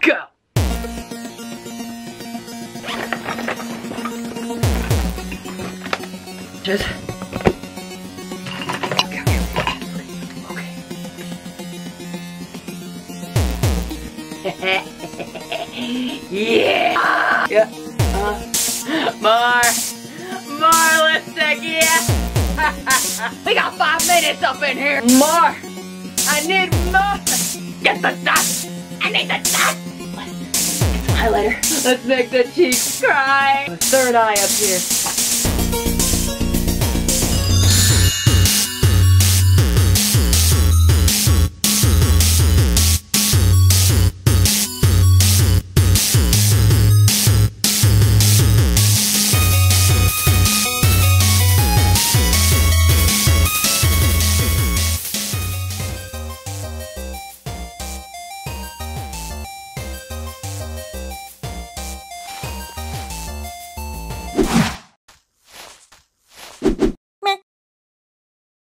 Go! Just... Okay, yeah! Yeah. Uh, more! More lipstick, yeah! we got five minutes up in here! More! I need more! Get the highlighter. Let's make the cheeks cry. Third eye up here.